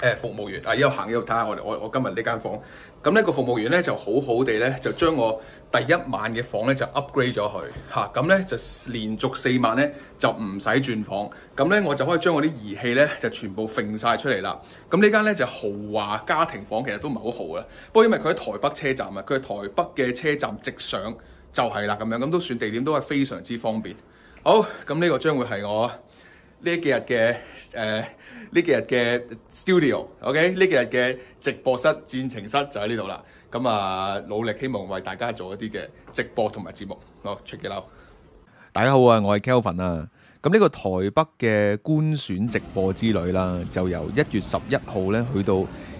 誒服務員啊，一路行一路睇下我哋我我今日呢間房，咁呢個服務員咧就好好地咧就將我第一晚嘅房咧就 upgrade 咗佢嚇，咁、啊、咧就連續四晚咧就唔使轉房，咁咧我就可以將我啲儀器咧就全部揈晒出嚟啦。咁呢間咧就豪華家庭房，其實都唔係好豪啊。不過因為佢喺台北車站啊，佢喺台北嘅車站直上就係啦咁樣，咁都算地點都係非常之方便。好，咁呢個將會係我呢幾日嘅誒呢幾日嘅 studio，OK？、呢幾日嘅直播室、戰情室就喺呢度啦。咁啊，努力希望為大家做一啲嘅直播同埋節目。好出幾樓。大家好啊，我係 Kelvin 啊。咁呢個台北嘅官選直播之旅啦，就由一月十一號咧去到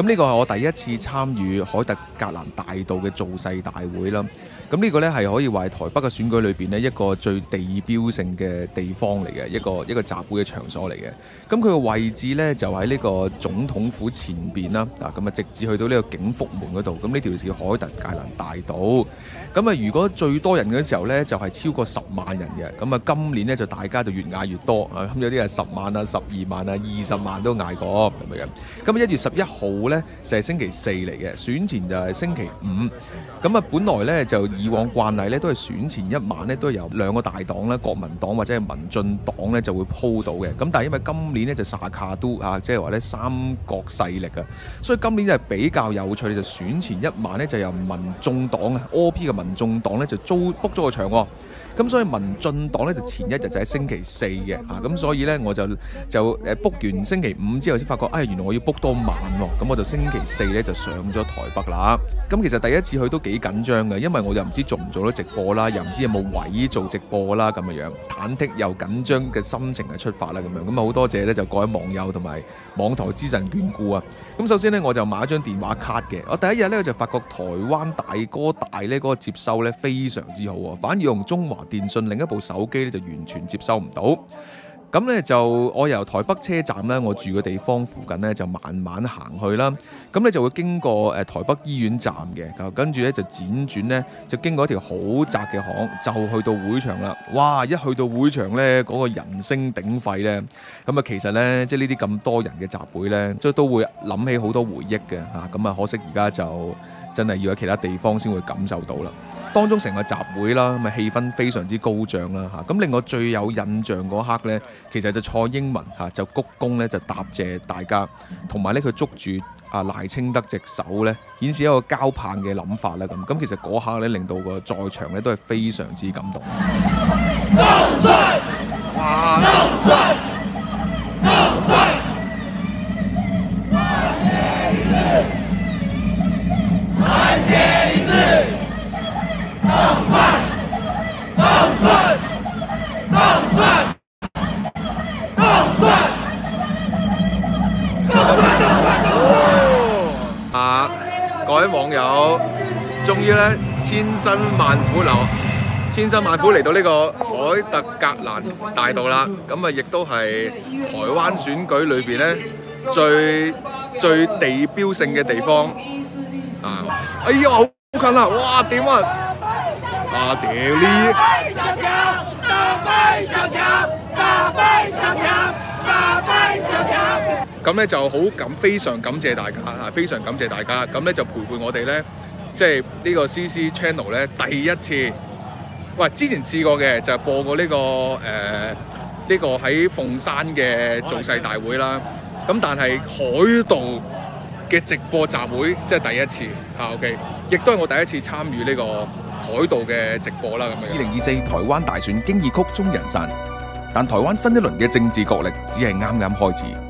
咁呢個係我第一次參與凱特格蘭大道嘅造勢大會啦。咁呢個呢，係可以話係台北嘅選舉裏邊呢一個最地標性嘅地方嚟嘅，一個一個集會嘅場所嚟嘅。咁佢嘅位置呢，就喺呢個總統府前邊啦。啊，咁啊直至去到呢個景福門嗰度。咁呢條叫凱特格蘭大道。咁啊，如果最多人嘅時候呢，就係超過十萬人嘅。咁啊，今年呢，就大家就越嗌越多啊。咁有啲係十萬啊、十二萬啊、二十萬都嗌過咁樣。咁，一月十一號呢，就係星期四嚟嘅，選前就係星期五。咁啊，本來呢，就以往慣例咧，都係選前一晚咧，都有兩個大黨咧，國民黨或者係民進黨咧，就會鋪到嘅。咁但係因為今年咧就薩卡都啊，即係話咧三角勢力啊，所以今年就係比較有趣，就選前一晚咧就由民眾黨啊，OP 嘅民眾黨咧就租 book 咗個場喎。咁所以民進黨咧就前一日就喺星期四嘅，啊咁所以咧我就就誒 book 完星期五之後先發覺，哎、原來我要 book 多晚喎，咁我就星期四咧就上咗台北啦。咁其實第一次去都幾緊張嘅，因為我又唔知做唔做到直播啦，又唔知有冇位做直播啦咁嘅樣，忐忑又緊張嘅心情係出發啦咁樣。咁啊好多謝咧就各位網友同埋網台資神眷顧啊。咁首先咧我就買咗張電話卡嘅，我第一日咧就發覺台灣大哥大咧嗰個接收咧非常之好啊，反而用中華電信另一部手機咧就完全接收唔到，咁咧就我由台北車站咧，我住嘅地方附近咧就慢慢行去啦，咁咧就會經過誒台北醫院站嘅，跟住咧就輾轉咧就經過一條好窄嘅巷，就去到會場啦。哇！一去到會場咧，嗰個人聲鼎沸咧，咁啊其實咧即係呢啲咁多人嘅集會咧，即都會諗起好多回憶嘅嚇。咁啊可惜而家就真係要喺其他地方先會感受到啦。當中成個集會啦，咁啊氣氛非常之高漲啦嚇。咁令我最有印象嗰刻呢，其實就蔡英文嚇就鞠躬咧就答謝大家，同埋咧佢捉住阿賴清德隻手咧，顯示一個交棒嘅諗法啦咁。咁其實嗰刻咧令到個在場咧都係非常之感動。啊！各位网友，终于咧千辛万苦流，千辛万苦嚟到呢个海特格兰大道啦。咁啊，亦都系台灣選舉裏邊咧最最地标性嘅地方啊！哎呀，好近啦！哇，点啊？啊屌呢！咁咧就好感，非常感謝大家嚇，非常感謝大家。咁咧就陪伴我哋咧，即係呢個 CC Channel 咧第一次。喂，之前試過嘅就係播過呢個誒呢個喺鳳山嘅造勢大會啦。咁但係海盜嘅直播集會即係第一次嚇，OK，亦都係我第一次參與呢個海盜嘅直播啦咁樣。二零二四台灣大選經已曲終人散，但台灣新一輪嘅政治角力只係啱啱開始。